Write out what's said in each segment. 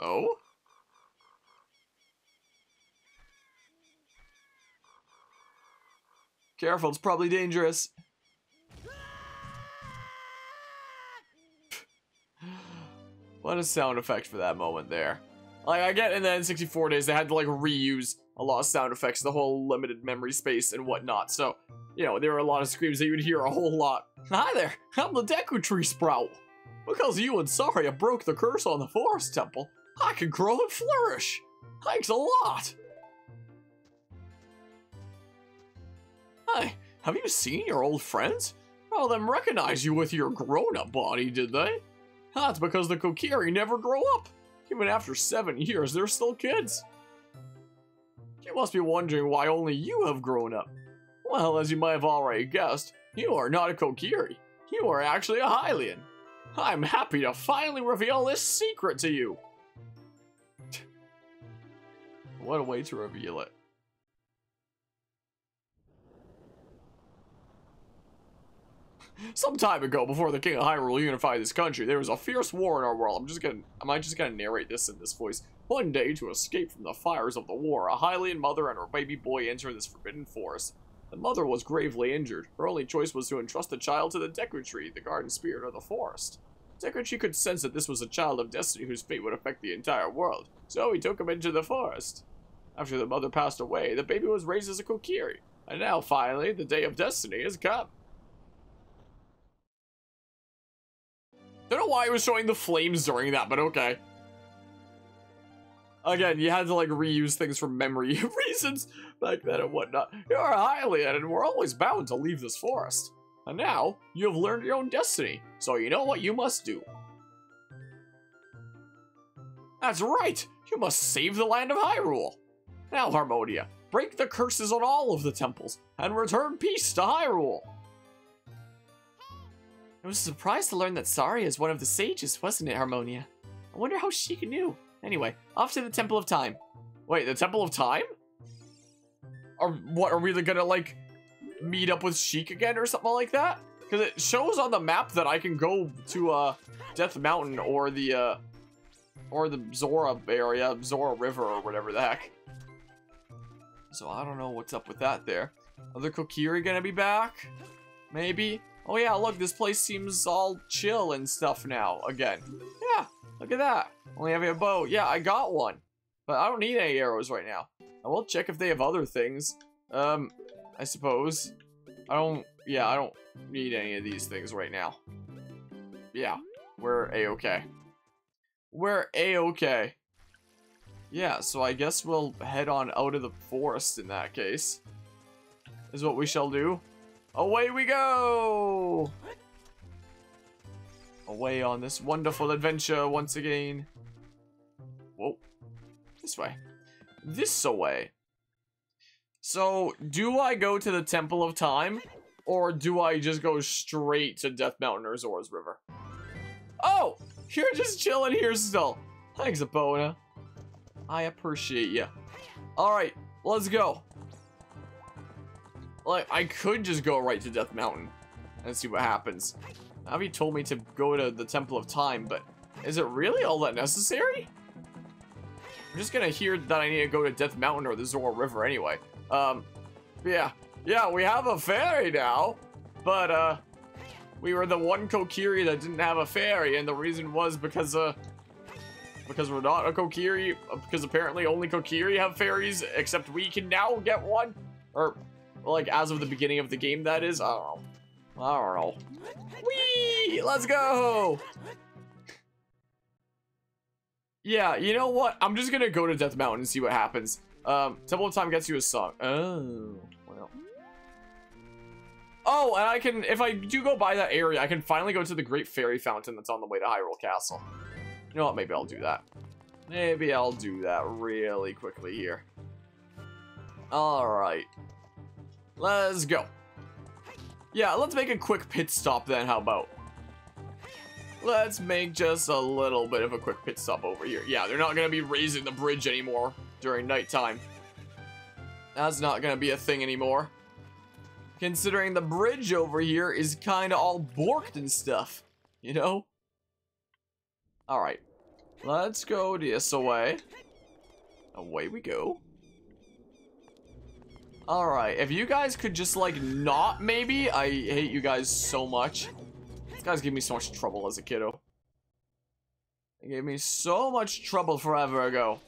Oh? Careful, it's probably dangerous. what a sound effect for that moment there. Like, I get in the N64 days, they had to, like, reuse a lot of sound effects, the whole limited memory space and whatnot. So, you know, there were a lot of screams that you would hear a whole lot. Hi there, I'm the Deku Tree Sprout. Because you and Saria broke the curse on the Forest Temple, I can grow and flourish. Thanks a lot. Hi, have you seen your old friends? None of them recognize you with your grown-up body, did they? That's because the Kokiri never grow up. Even after seven years, they're still kids. You must be wondering why only you have grown up. Well, as you might have already guessed, you are not a Kokiri. You are actually a Hylian. I'm happy to finally reveal this secret to you. What a way to reveal it. Some time ago, before the King of Hyrule unified this country, there was a fierce war in our world. I'm just gonna, am I just gonna narrate this in this voice? One day, to escape from the fires of the war, a Hylian mother and her baby boy enter this forbidden forest. The mother was gravely injured. Her only choice was to entrust the child to the Deku Tree, the garden spirit of the forest. Deku could sense that this was a child of destiny whose fate would affect the entire world, so he took him into the forest. After the mother passed away, the baby was raised as a Kokiri, and now, finally, the day of destiny has come. Don't know why I was showing the flames during that, but okay. Again, you had to like reuse things for memory reasons back then and whatnot. You're a Hylian and we're always bound to leave this forest. And now, you have learned your own destiny, so you know what you must do. That's right! You must save the land of Hyrule! Now, Harmonia, break the curses on all of the temples, and return peace to Hyrule! I was surprised to learn that Saria is one of the sages, wasn't it, Harmonia? I wonder how Sheik knew. Anyway, off to the Temple of Time. Wait, the Temple of Time? Are what are we gonna like meet up with Sheik again or something like that? Because it shows on the map that I can go to uh Death Mountain or the uh or the Zora area, Zora River or whatever the heck. So I don't know what's up with that there. Are the Kokiri gonna be back? Maybe? Oh yeah, look, this place seems all chill and stuff now again. Yeah, look at that. Only having a bow. Yeah, I got one. But I don't need any arrows right now. I will check if they have other things. Um, I suppose. I don't, yeah, I don't need any of these things right now. Yeah, we're a-okay. We're a-okay. Yeah, so I guess we'll head on out of the forest in that case. Is what we shall do. Away we go! Away on this wonderful adventure once again. Whoa. This way. This away. So, do I go to the Temple of Time? Or do I just go straight to Death Mountain or Zora's River? Oh! You're just chilling here still. Thanks, Epona. I appreciate you. Alright, let's go. Like, I could just go right to Death Mountain and see what happens. Navi told me to go to the Temple of Time, but is it really all that necessary? I'm just gonna hear that I need to go to Death Mountain or the Zora River anyway. Um, yeah. Yeah, we have a ferry now, but, uh, we were the one Kokiri that didn't have a ferry, and the reason was because, uh, because we're not a Kokiri, because apparently only Kokiri have fairies, except we can now get one, or like, as of the beginning of the game, that is. I don't know. I don't know. Whee! Let's go! Yeah, you know what? I'm just gonna go to Death Mountain and see what happens. Um, Temple of Time gets you a song. Oh, well. Oh, and I can, if I do go by that area, I can finally go to the Great Fairy Fountain that's on the way to Hyrule Castle. You know what? Maybe I'll do that. Maybe I'll do that really quickly here. Alright. Let's go. Yeah, let's make a quick pit stop then, how about? Let's make just a little bit of a quick pit stop over here. Yeah, they're not gonna be raising the bridge anymore during nighttime. That's not gonna be a thing anymore. Considering the bridge over here is kinda all borked and stuff, you know? Alright. Let's go this away. Away we go. Alright, if you guys could just, like, not, maybe? I hate you guys so much. These guys give me so much trouble as a kiddo. They gave me so much trouble forever ago.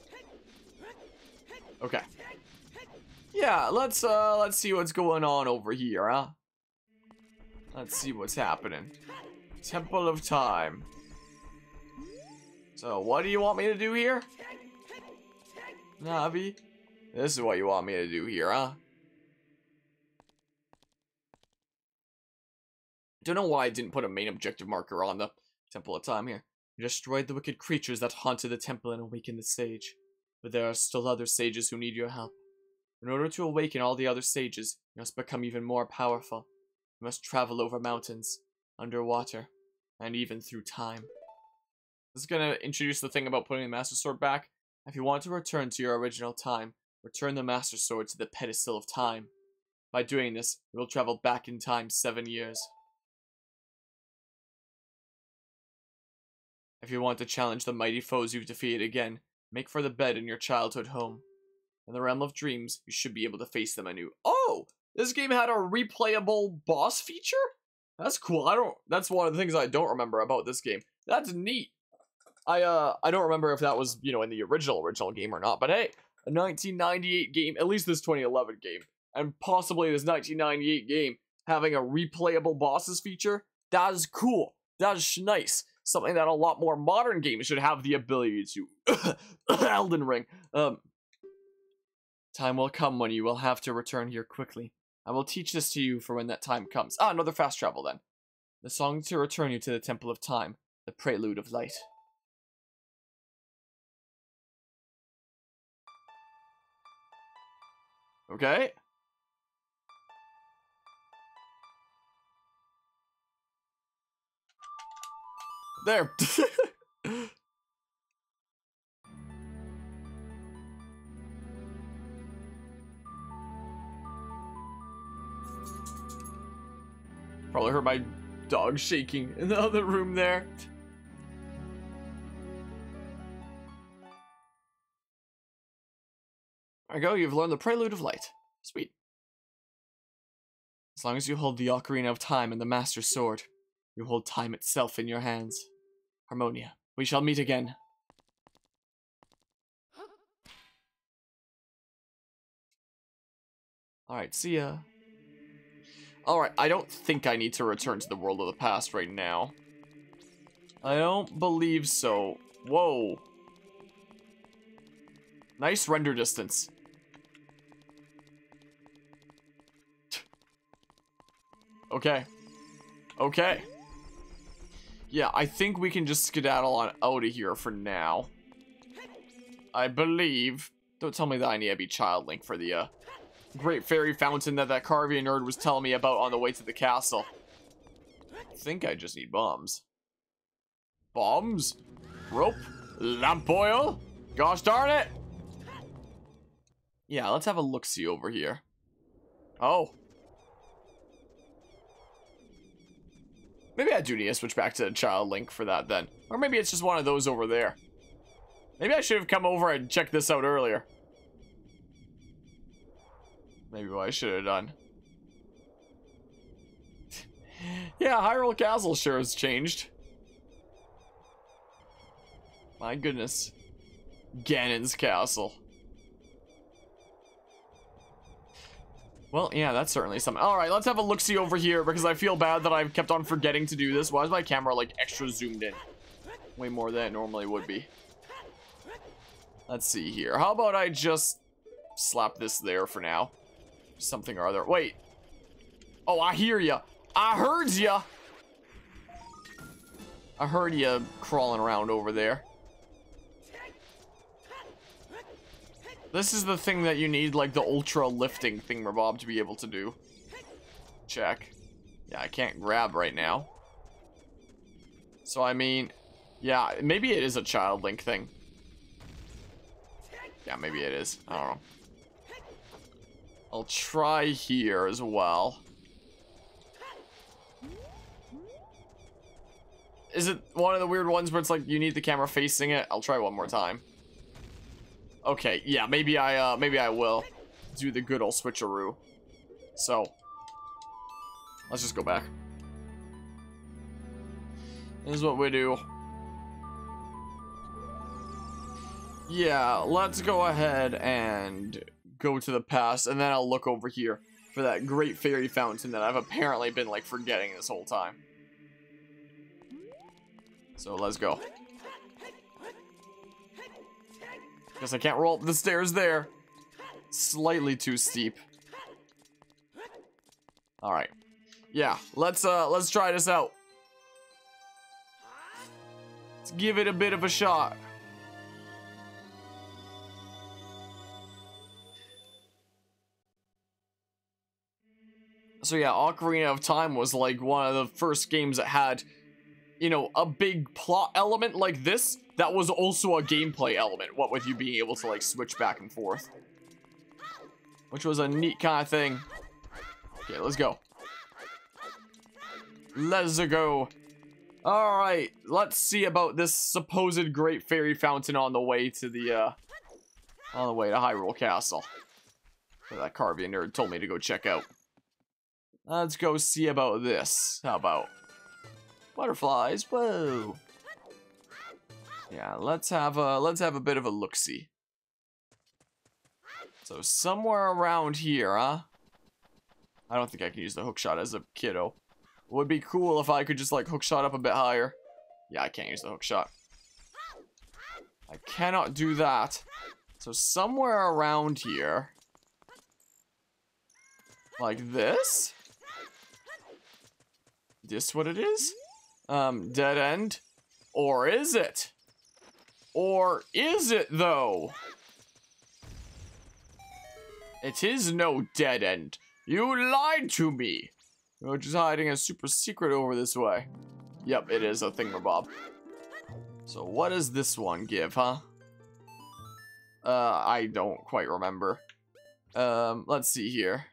Okay. Yeah, let's, uh, let's see what's going on over here, huh? Let's see what's happening. Temple of Time. So, what do you want me to do here? Navi? This is what you want me to do here, huh? Don't know why I didn't put a main objective marker on the Temple of Time here. You destroyed the wicked creatures that haunted the temple and awakened the sage. But there are still other sages who need your help. In order to awaken all the other sages, you must become even more powerful. You must travel over mountains, underwater, and even through time. This is going to introduce the thing about putting the Master Sword back. If you want to return to your original time, return the Master Sword to the pedestal of time. By doing this, you will travel back in time seven years. If you want to challenge the mighty foes you've defeated again, make for the bed in your childhood home. In the realm of dreams, you should be able to face them anew. Oh! This game had a replayable boss feature? That's cool. I don't that's one of the things I don't remember about this game. That's neat. I uh I don't remember if that was, you know, in the original original game or not, but hey, a 1998 game, at least this 2011 game, and possibly this 1998 game having a replayable bosses feature, that is cool. That is nice something that a lot more modern games should have the ability to. Elden Ring. Um, time will come when you will have to return here quickly. I will teach this to you for when that time comes. Ah, another fast travel then. The song to return you to the Temple of Time, the Prelude of Light. Okay. There. Probably heard my dog shaking in the other room there. There you go, you've learned the Prelude of Light. Sweet. As long as you hold the Ocarina of Time and the Master Sword, you hold time itself in your hands. Harmonia, we shall meet again. Alright, see ya. Alright, I don't think I need to return to the world of the past right now. I don't believe so. Whoa. Nice render distance. Okay. Okay. Yeah, I think we can just skedaddle on out of here for now. I believe. Don't tell me that I need to be Child Link for the uh, Great Fairy Fountain that that Carvia nerd was telling me about on the way to the castle. I think I just need bombs. Bombs? Rope? Lamp oil? Gosh darn it! Yeah, let's have a look-see over here. Oh. Maybe I do need to switch back to Child Link for that then. Or maybe it's just one of those over there. Maybe I should have come over and checked this out earlier. Maybe what I should have done. yeah, Hyrule Castle sure has changed. My goodness. Ganon's castle. Well, yeah, that's certainly something. All right, let's have a look-see over here because I feel bad that I've kept on forgetting to do this. Why is my camera, like, extra zoomed in? Way more than it normally would be. Let's see here. How about I just slap this there for now? Something or other. Wait. Oh, I hear ya. I heard ya. I heard you crawling around over there. This is the thing that you need, like, the ultra lifting thing, thingamabob to be able to do. Check. Yeah, I can't grab right now. So, I mean, yeah, maybe it is a child link thing. Yeah, maybe it is. I don't know. I'll try here as well. Is it one of the weird ones where it's like you need the camera facing it? I'll try one more time. Okay, yeah, maybe I, uh, maybe I will do the good old switcheroo. So, let's just go back. This is what we do. Yeah, let's go ahead and go to the past, and then I'll look over here for that great fairy fountain that I've apparently been, like, forgetting this whole time. So, let's go. Guess I can't roll up the stairs there. Slightly too steep. Alright. Yeah, let's, uh, let's try this out. Let's give it a bit of a shot. So yeah, Ocarina of Time was like one of the first games that had, you know, a big plot element like this that was also a gameplay element, what with you being able to like switch back and forth. Which was a neat kind of thing. Okay, let's go. Let's go. Alright, let's see about this supposed great fairy fountain on the way to the, uh, on the way to Hyrule Castle. That Carvia nerd told me to go check out. Let's go see about this. How about butterflies? Whoa. Yeah, let's have a let's have a bit of a look-see. So somewhere around here, huh? I don't think I can use the hookshot as a kiddo. Would be cool if I could just like hookshot up a bit higher. Yeah, I can't use the hookshot. I cannot do that. So somewhere around here. Like this? This what it is? Um, dead end? Or is it? Or is it though? It is no dead end. You lied to me. You're just hiding a super secret over this way. Yep, it is a thingamabob. So what does this one give, huh? Uh, I don't quite remember. Um, let's see here.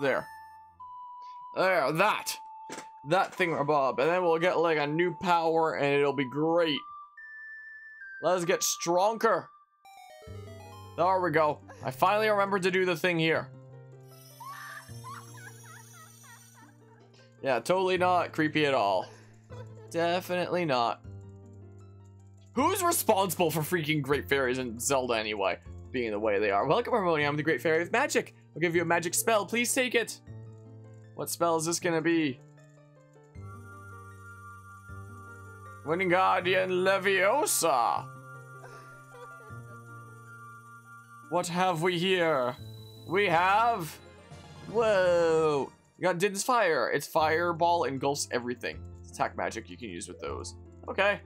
There. There, that. That thing thingamabob. And then we'll get like a new power and it'll be great. Let's get stronger. There we go. I finally remembered to do the thing here. Yeah, totally not creepy at all. Definitely not. Who's responsible for freaking Great Fairies in Zelda anyway? Being the way they are. Welcome, Harmonia. I'm the Great Fairy of Magic. I'll give you a magic spell. Please take it. What spell is this gonna be? Wingardium Leviosa. What have we here? We have... Whoa. Got Din's Fire. Its fireball engulfs everything. It's attack magic you can use with those. Okay.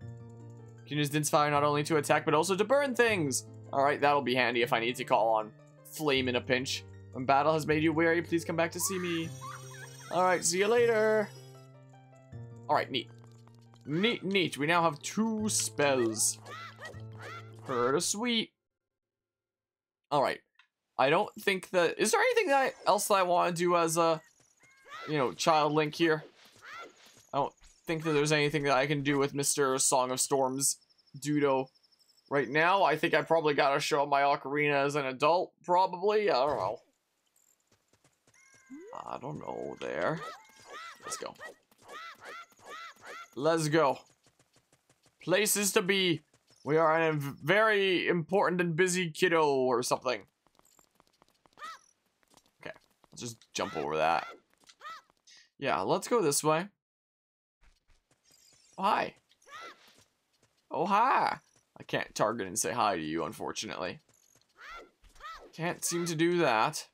You can use Din's Fire not only to attack, but also to burn things. Alright, that'll be handy if I need to call on Flame in a pinch. When battle has made you weary, please come back to see me. Alright, see you later. Alright, neat. Neat, neat. We now have two spells. Pretty sweet. Alright. I don't think that... Is there anything that I, else that I want to do as a, you know, child Link here? I don't think that there's anything that I can do with Mr. Song of Storms Dudo right now. I think I probably got to show my ocarina as an adult, probably. I don't know. I don't know there. Let's go. Let's go. Places to be. We are a very important and busy kiddo or something. Okay, let's just jump over that. Yeah, let's go this way. Oh, hi. Oh, hi. I can't target and say hi to you, unfortunately. Can't seem to do that.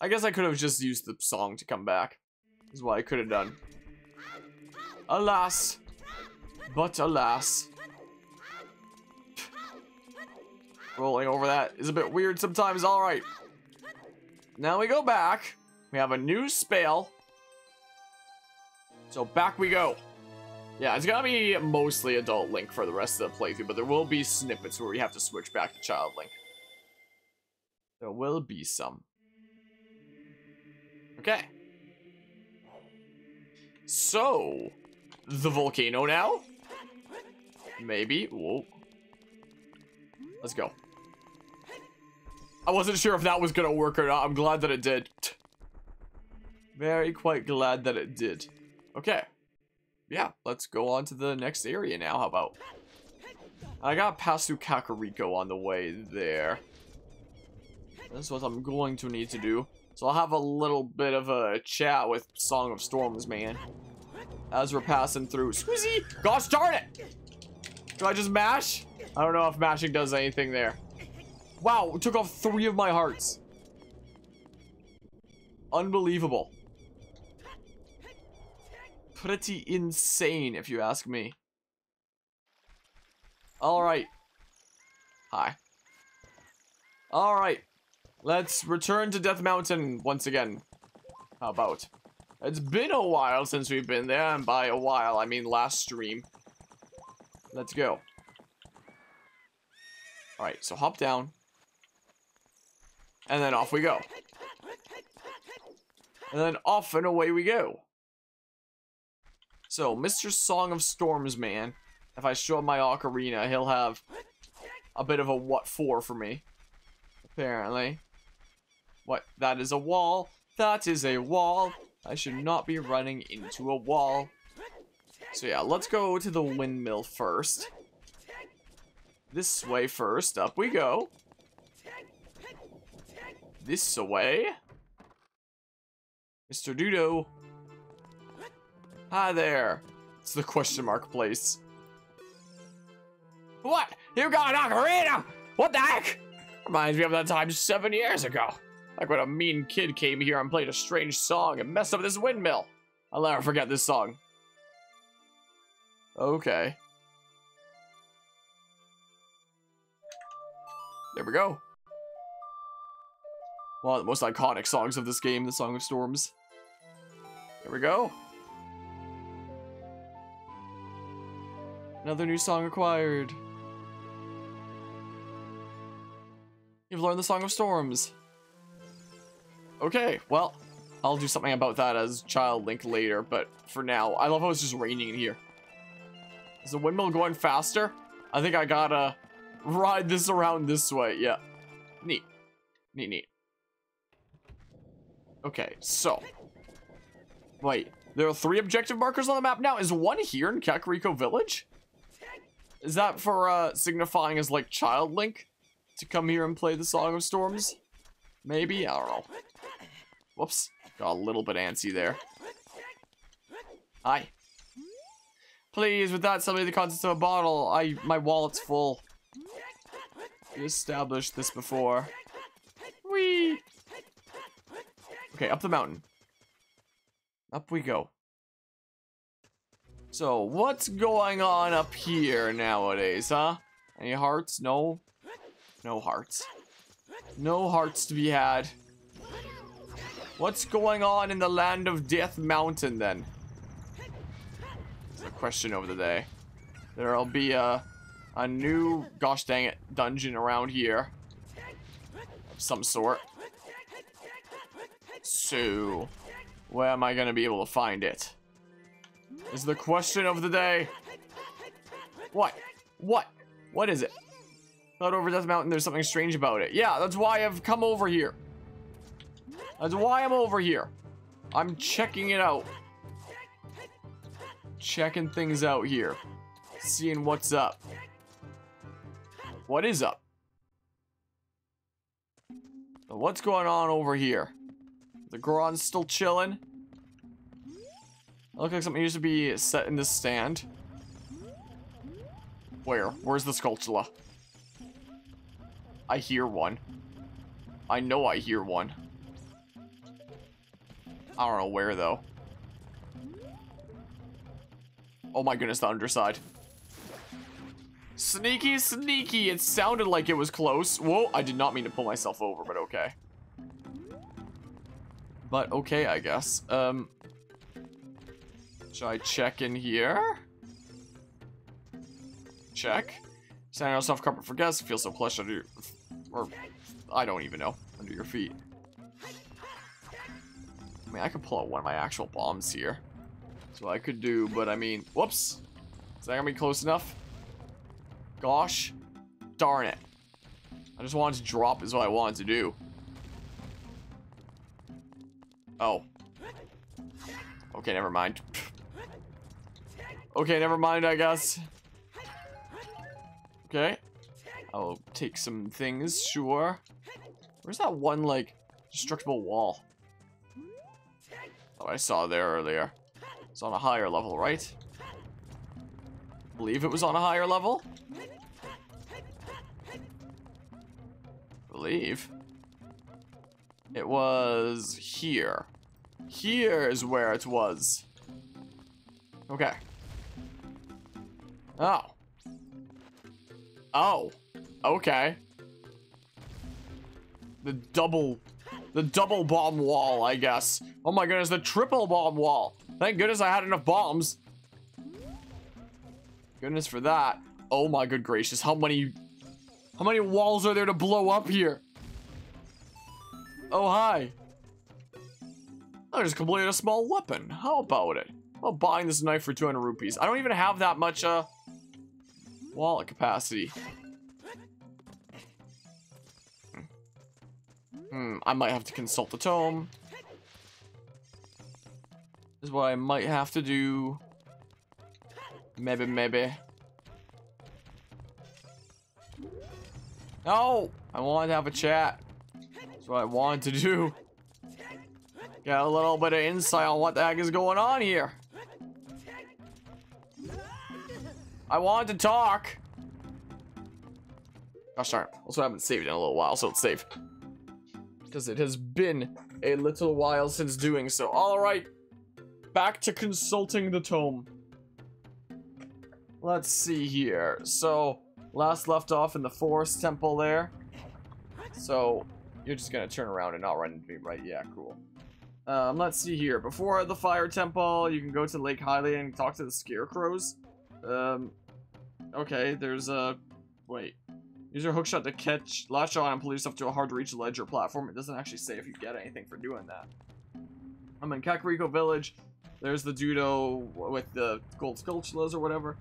I guess I could have just used the song to come back. Is what I could have done. Alas. But alas. Rolling over that is a bit weird sometimes. Alright. Now we go back. We have a new spell. So back we go. Yeah, it's gonna be mostly adult Link for the rest of the playthrough, but there will be snippets where we have to switch back to child Link. There will be some. Okay. So, the volcano now? Maybe. Whoa. Let's go. I wasn't sure if that was gonna work or not. I'm glad that it did. Very quite glad that it did. Okay. Yeah, let's go on to the next area now. How about? I got past through Kakariko on the way there. That's what I'm going to need to do. So I'll have a little bit of a chat with Song of Storms, man. As we're passing through. Squeezy! Gosh darn it! Do I just mash? I don't know if mashing does anything there. Wow, took off three of my hearts. Unbelievable. Pretty insane, if you ask me. Alright. Hi. Alright. Let's return to Death Mountain once again. How about? It's been a while since we've been there, and by a while, I mean last stream. Let's go. Alright, so hop down. And then off we go. And then off and away we go. So, Mr. Song of Storms man, if I show him my ocarina, he'll have a bit of a what for for me. Apparently. What? That is a wall. That is a wall. I should not be running into a wall. So yeah, let's go to the windmill first. This way first. Up we go. This way. Mr. Dudo. Hi there. It's the question mark place. What? You got an ocarina? What the heck? Reminds me of that time seven years ago. Like when a mean kid came here and played a strange song and messed up this windmill. I'll never forget this song. Okay. There we go. One of the most iconic songs of this game, the Song of Storms. There we go. Another new song acquired. You've learned the Song of Storms. Okay, well, I'll do something about that as Child Link later, but for now, I love how it's just raining in here. Is the windmill going faster? I think I gotta ride this around this way. Yeah. Neat. Neat, neat. Okay, so. Wait, there are three objective markers on the map now. Is one here in Kakariko Village? Is that for uh, signifying as like Child Link to come here and play the Song of Storms? Maybe? I don't know. Whoops. Got a little bit antsy there. Hi. Please, with that, me the contents of a bottle. I my wallet's full. We established this before. Whee! Okay, up the mountain. Up we go. So, what's going on up here nowadays, huh? Any hearts? No? No hearts. No hearts to be had. What's going on in the land of Death Mountain, then? Question of the day. There'll be a, a new, gosh dang it, dungeon around here. Of some sort. So, where am I going to be able to find it? Is the question of the day. What? What? What is it? Thought over Death Mountain there's something strange about it. Yeah, that's why I've come over here. That's why I'm over here. I'm checking it out. Checking things out here. Seeing what's up. What is up? What's going on over here? The Goron's still chilling. Look like something used to be set in this stand. Where? Where's the Skulltula? I hear one. I know I hear one. I don't know where, though. Oh my goodness, the underside. Sneaky, sneaky. It sounded like it was close. Whoa, I did not mean to pull myself over, but okay. But okay, I guess. Um, should I check in here? Check. Standing on soft carpet for guests. Feels so plush under your... Or, I don't even know. Under your feet. I mean, I could pull out one of my actual bombs here. So I could do, but I mean, whoops. Is that gonna be close enough? Gosh, darn it. I just wanted to drop is what I wanted to do. Oh. Okay, never mind. okay, never mind, I guess. Okay. I'll take some things, sure. Where's that one, like, destructible wall? Oh, I saw there earlier. It's on a higher level, right? Believe it was on a higher level? believe. It was here. Here is where it was. Okay. Oh. Oh. Okay. The double... The double bomb wall, I guess. Oh my goodness, the triple bomb wall. Thank goodness I had enough bombs. Goodness for that. Oh my good gracious, how many... How many walls are there to blow up here? Oh, hi. I just completed a small weapon. How about it? I'm buying this knife for 200 rupees. I don't even have that much, uh, wallet capacity. Hmm, I might have to consult the tome. Is what I might have to do. Maybe, maybe. No! I wanted to have a chat. That's what I wanted to do. Get a little bit of insight on what the heck is going on here. I wanted to talk. Gosh darn. Also, I haven't saved in a little while, so it's safe because it has been a little while since doing so. Alright, back to consulting the tome. Let's see here. So, last left off in the forest temple there. So, you're just gonna turn around and not run into me, right? Yeah, cool. Um, let's see here. Before the fire temple, you can go to Lake Hylia and talk to the scarecrows. Um, okay, there's a... Wait. Use your hookshot to catch, latch on, and pull yourself to a hard-to-reach ledge or platform. It doesn't actually say if you get anything for doing that. I'm in Kakariko Village. There's the Judo with the gold Skulltulas or whatever.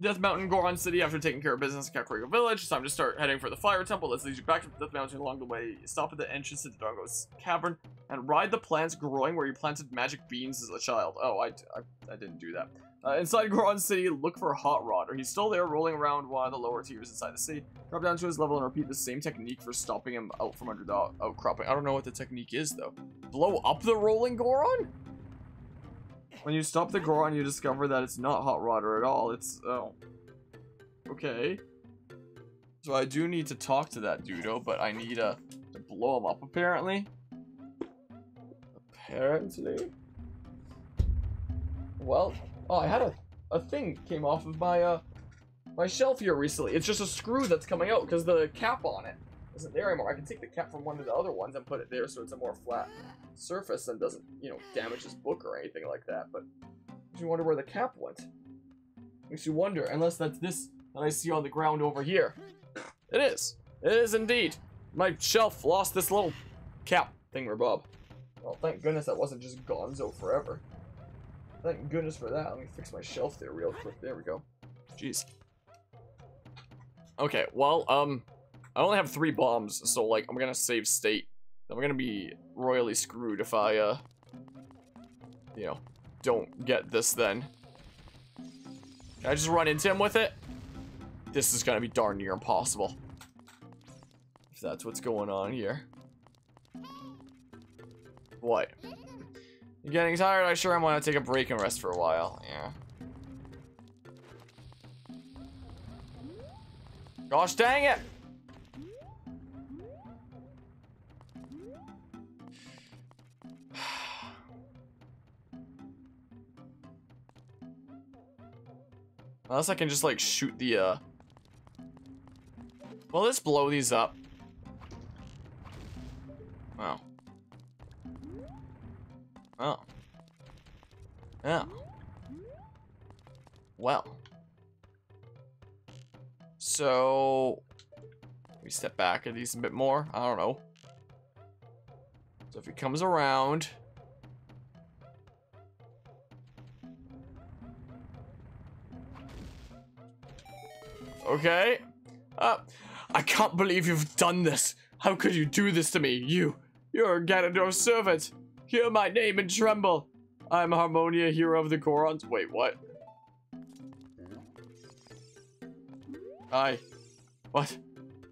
Death Mountain, Goron City. After taking care of business in Kakariko Village, it's time to start heading for the Fire Temple. This leads you back to Death Mountain along the way. Stop at the entrance to the Dodongo's Cavern and ride the plants growing where you planted magic beans as a child. Oh, I, I, I didn't do that. Uh, inside Goron City, look for Hot Rod, or he's still there rolling around one of the lower tiers inside the city. Drop down to his level and repeat the same technique for stopping him out from under the outcropping. I don't know what the technique is, though. Blow up the rolling Goron? When you stop the Goron, you discover that it's not Hot Rodder at all. It's, oh. Okay. So I do need to talk to that Dudo, but I need uh, to blow him up, apparently. Apparently. Well, Oh, I had a, a thing came off of my, uh, my shelf here recently. It's just a screw that's coming out because the cap on it isn't there anymore. I can take the cap from one of the other ones and put it there so it's a more flat surface and doesn't, you know, damage this book or anything like that. But you wonder where the cap went. Makes you wonder, unless that's this that I see on the ground over here. It is. It is indeed. My shelf lost this little cap thing, Bob. Well, thank goodness that wasn't just gonzo forever. Thank goodness for that. Let me fix my shelf there real quick. There we go. Jeez. Okay, well, um, I only have three bombs, so, like, I'm gonna save state. I'm gonna be royally screwed if I, uh, you know, don't get this then. Can I just run into him with it? This is gonna be darn near impossible. If that's what's going on here. What? You getting tired? I sure am going to take a break and rest for a while. Yeah. Gosh dang it! Unless I can just like shoot the uh Well let's blow these up. Wow. Oh. Oh. Well. So... We step back at these a bit more. I don't know. So if he comes around... Okay. Uh, I can't believe you've done this. How could you do this to me? You, you're Ganondorf's servant. Hear my name and tremble. I'm Harmonia, hero of the Gorons. Wait, what? Hi. What?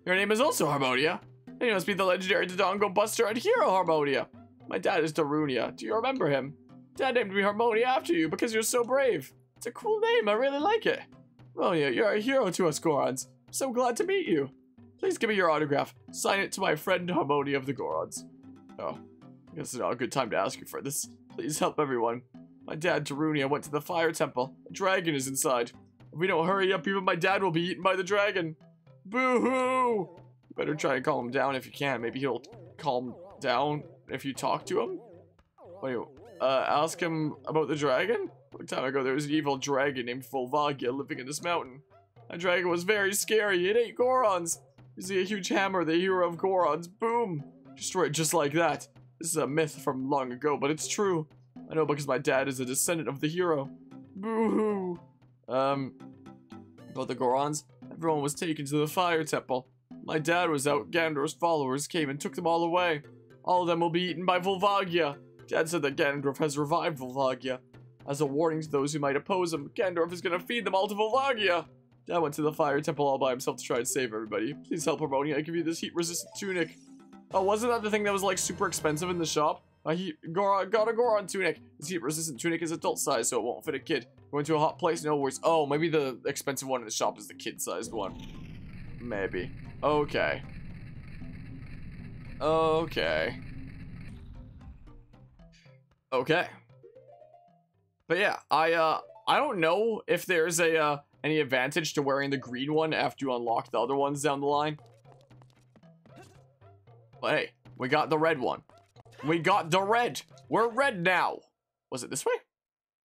Your name is also Harmonia? You must be the legendary Dodongo Buster and hero Harmonia. My dad is Darunia. Do you remember him? Dad named me Harmonia after you because you're so brave. It's a cool name. I really like it. Harmonia, you're a hero to us Gorons. So glad to meet you. Please give me your autograph. Sign it to my friend Harmonia of the Gorons. Oh, I guess it's not a good time to ask you for this. Please help everyone. My dad, Darunia, went to the fire temple. A dragon is inside. If we don't hurry up, even my dad will be eaten by the dragon. Boo-hoo! Better try and calm him down if you can. Maybe he'll calm down if you talk to him. Wait, uh, ask him about the dragon? Long time ago, there was an evil dragon named Volvagia living in this mountain. That dragon was very scary. It ate Gorons. You see a huge hammer, the hero of Gorons. Boom! Destroy it just like that. This is a myth from long ago, but it's true. I know because my dad is a descendant of the hero. Boo-hoo! Um, about the Gorons, everyone was taken to the fire temple. My dad was out, Ganondorf's followers came and took them all away. All of them will be eaten by Volvagia. Dad said that Ganondorf has revived Volvagia. As a warning to those who might oppose him, Ganondorf is gonna feed them all to Volvagia. Dad went to the fire temple all by himself to try and save everybody. Please help Harmonia, I give you this heat-resistant tunic. Oh, wasn't that the thing that was like super expensive in the shop? A heat, Goron, got a Goron tunic. This heat-resistant tunic is adult size, so it won't fit a kid. Going to a hot place, no worries. Oh, maybe the expensive one in the shop is the kid-sized one. Maybe. Okay. Okay. Okay. But yeah, I uh I don't know if there's a uh any advantage to wearing the green one after you unlock the other ones down the line. But hey, we got the red one. We got the red. We're red now. Was it this way?